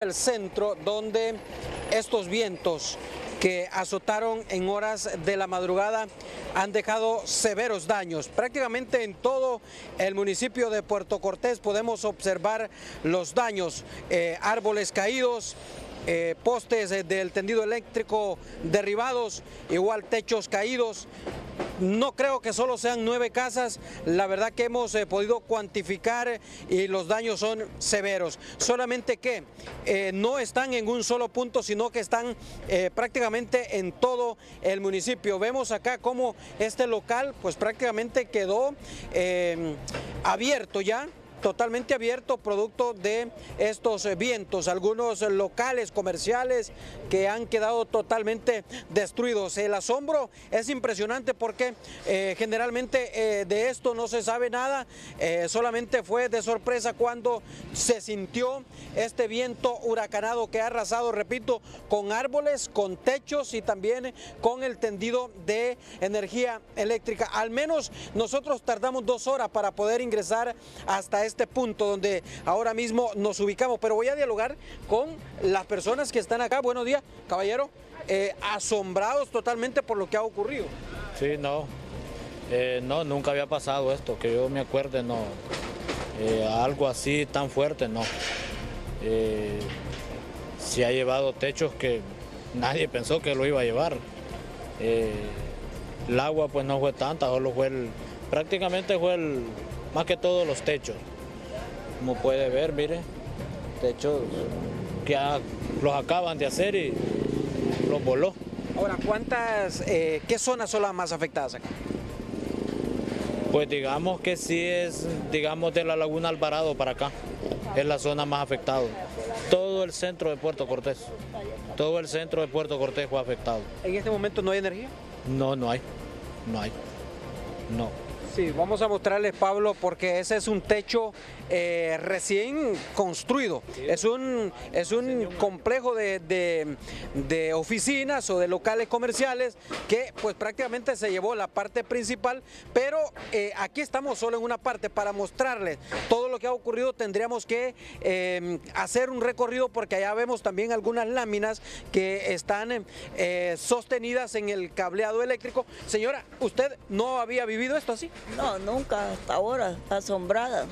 el centro donde estos vientos que azotaron en horas de la madrugada han dejado severos daños. Prácticamente en todo el municipio de Puerto Cortés podemos observar los daños, eh, árboles caídos, eh, postes eh, del tendido eléctrico derribados, igual techos caídos, no creo que solo sean nueve casas, la verdad que hemos eh, podido cuantificar y los daños son severos. Solamente que eh, no están en un solo punto, sino que están eh, prácticamente en todo el municipio. Vemos acá cómo este local pues prácticamente quedó abierto ya totalmente abierto producto de estos vientos, algunos locales comerciales que han quedado totalmente destruidos. El asombro es impresionante porque eh, generalmente eh, de esto no se sabe nada, eh, solamente fue de sorpresa cuando se sintió este viento huracanado que ha arrasado, repito, con árboles, con techos y también con el tendido de energía eléctrica. Al menos nosotros tardamos dos horas para poder ingresar hasta este punto donde ahora mismo nos ubicamos, pero voy a dialogar con las personas que están acá. Buenos días, caballero. Eh, asombrados totalmente por lo que ha ocurrido. Sí, no. Eh, no, nunca había pasado esto, que yo me acuerde, no. Eh, algo así tan fuerte, no. se ha llevado techos que nadie pensó que lo iba a llevar. el agua pues no fue tanta, solo fue el, prácticamente fue el, más que todo los techos. Como puede ver, mire, techos que los acaban de hacer y los voló. Ahora, ¿cuántas, eh, qué zonas son las más afectadas acá? Pues digamos que sí es, digamos, de la Laguna Alvarado para acá, es la zona más afectada. Todo el centro de Puerto Cortés, todo el centro de Puerto Cortés fue afectado. ¿En este momento no hay energía? No, no hay, no hay, no. Sí, vamos a mostrarles, Pablo, porque ese es un techo eh, recién construido. Es un, es un complejo de, oficinas o de locales comerciales que pues prácticamente se llevó la parte principal, pero eh, aquí estamos solo en una parte para mostrarles todo lo que ha ocurrido. Tendríamos que eh, hacer un recorrido porque allá vemos también algunas láminas que están sostenidas en el cableado eléctrico. Señora, ¿usted no había vivido esto así? No, nunca, hasta ahora, asombrada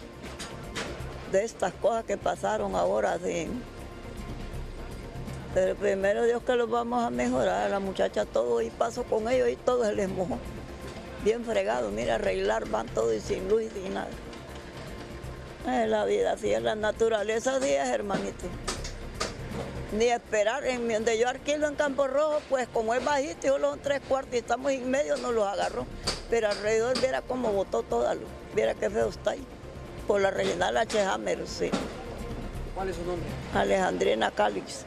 de estas cosas que pasaron ahora. Sí. Pero primero Dios que los vamos a mejorar, la muchacha todo y paso con ellos y todo se les mojó. Bien fregado, mira, arreglar van todo y sin luz y sin nada. Es la vida, así es la naturaleza, así es, hermanito. Ni esperar, en donde yo alquilo en Campo Rojo, pues como es bajito, yo los tres cuartos y estamos en medio, no los agarró pero alrededor viera cómo botó toda luz, viera qué feo está ahí, por la regional H. Hammer, sí. ¿Cuál es su nombre? Alejandrina Calix.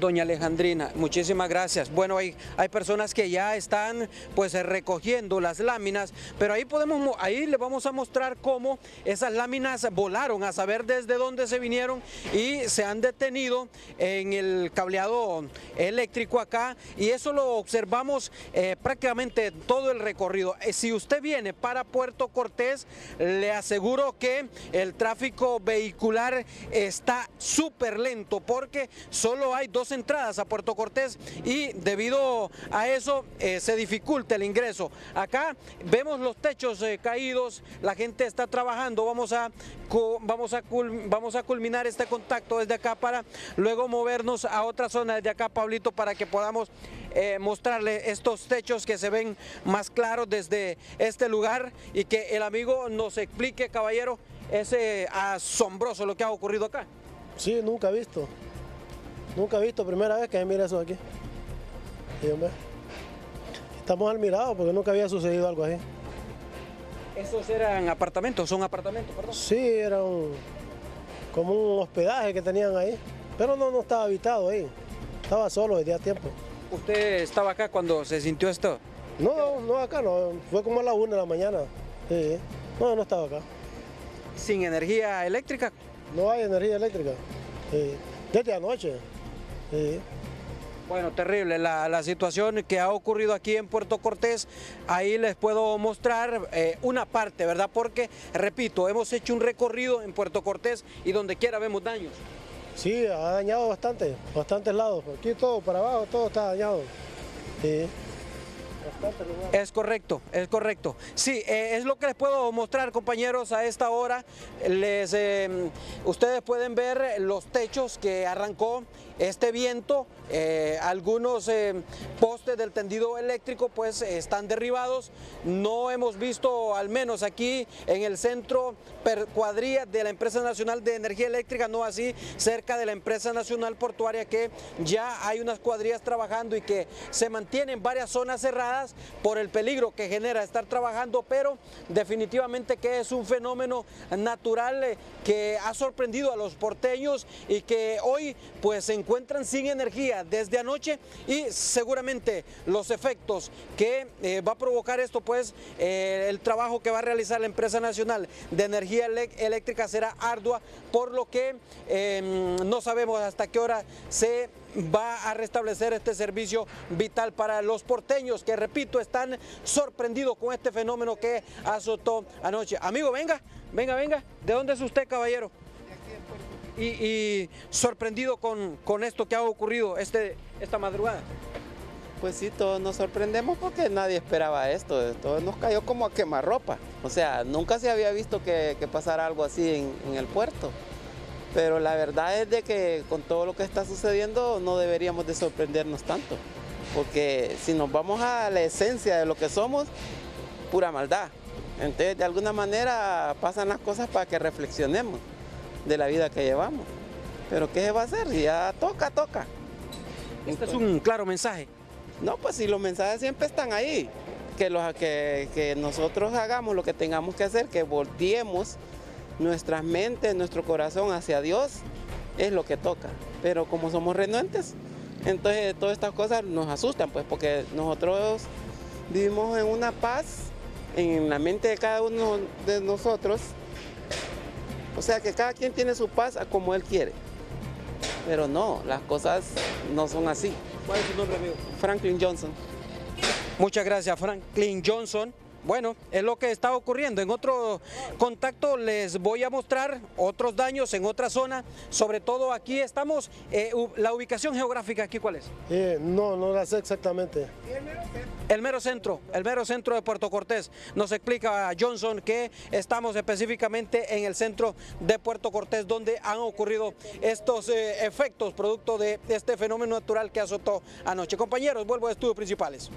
Doña Alejandrina, muchísimas gracias. Bueno, hay, hay personas que ya están pues recogiendo las láminas, pero ahí podemos, ahí le vamos a mostrar cómo esas láminas volaron, a saber desde dónde se vinieron y se han detenido en el cableado eléctrico acá y eso lo observamos eh, prácticamente todo el recorrido. Eh, si usted viene para Puerto Cortés, le aseguro que el tráfico vehicular está súper lento porque solo hay dos entradas a Puerto Cortés y debido a eso eh, se dificulta el ingreso. Acá vemos los techos eh, caídos, la gente está trabajando, vamos a, vamos, a vamos a culminar este contacto desde acá para luego movernos a otra zona desde acá, Pablito, para que podamos eh, mostrarle estos techos que se ven más claros desde este lugar y que el amigo nos explique, caballero, es asombroso lo que ha ocurrido acá. Sí, nunca visto. Nunca he visto, primera vez que mira eso aquí. estamos admirados porque nunca había sucedido algo así. ¿Esos eran apartamentos? ¿Son apartamentos, perdón? Sí, era como un hospedaje que tenían ahí, pero no, no estaba habitado ahí, estaba solo desde hace tiempo. ¿Usted estaba acá cuando se sintió esto? No, no acá, no, fue como a la una de la mañana. No, no estaba acá. ¿Sin energía eléctrica? No hay energía eléctrica, desde anoche. Bueno, terrible la, situación que ha ocurrido aquí en Puerto Cortés. Ahí les puedo mostrar eh, una parte, ¿verdad? Porque, repito, hemos hecho un recorrido en Puerto Cortés y donde quiera vemos daños. Sí, ha dañado bastante, bastantes lados. Aquí todo, para abajo, todo está dañado. Sí. Es correcto, es correcto. Sí, eh, es lo que les puedo mostrar, compañeros, a esta hora. Les, eh, ustedes pueden ver los techos que arrancó este viento. Eh, algunos eh, postes del tendido eléctrico pues están derribados. No hemos visto, al menos aquí en el centro per cuadrilla de la Empresa Nacional de Energía Eléctrica, no así cerca de la Empresa Nacional Portuaria que ya hay unas cuadrillas trabajando y que se mantienen varias zonas cerradas por el peligro que genera estar trabajando, pero definitivamente que es un fenómeno natural eh, que ha sorprendido a los porteños y que hoy pues se encuentran sin energía desde anoche y seguramente los efectos que eh, va a provocar esto pues eh, el trabajo que va a realizar la empresa nacional de energía eléctrica será ardua por lo que eh, no sabemos hasta qué hora se va a restablecer este servicio vital para los porteños que repito están sorprendidos con este fenómeno que azotó anoche. Amigo, venga, venga, venga. ¿De dónde es usted, caballero? Y, y sorprendido con, con esto que ha ocurrido este, esta madrugada. Pues sí, todos nos sorprendemos porque nadie esperaba esto. Todo nos cayó como a quemarropa. O sea, nunca se había visto que, que pasara algo así en, en el puerto. Pero la verdad es de que con todo lo que está sucediendo no deberíamos de sorprendernos tanto. Porque si nos vamos a la esencia de lo que somos, pura maldad. Entonces, de alguna manera pasan las cosas para que reflexionemos de la vida que llevamos. Pero ¿qué se va a hacer? Si ya toca, toca. Este es un claro mensaje. No, pues si los mensajes siempre están ahí, que, los, que, que nosotros hagamos lo que tengamos que hacer, que volteemos nuestras mentes, nuestro corazón hacia Dios, es lo que toca. Pero como somos renuentes, entonces todas estas cosas nos asustan, pues porque nosotros vivimos en una paz en la mente de cada uno de nosotros. O sea que cada quien tiene su paz a como él quiere. Pero no, las cosas no son así. ¿Cuál es su nombre, amigo? Franklin Johnson. Muchas gracias, Franklin Johnson. Bueno, es lo que está ocurriendo. En otro contacto les voy a mostrar otros daños en otra zona. Sobre todo aquí estamos. eh, la ubicación geográfica aquí, ¿cuál es? Eh, no, no la sé exactamente. El mero centro, el mero centro de Puerto Cortés. Nos explica Johnson que estamos específicamente en el centro de Puerto Cortés donde han ocurrido estos eh, efectos producto de este fenómeno natural que azotó anoche. Compañeros, vuelvo a estudios principales.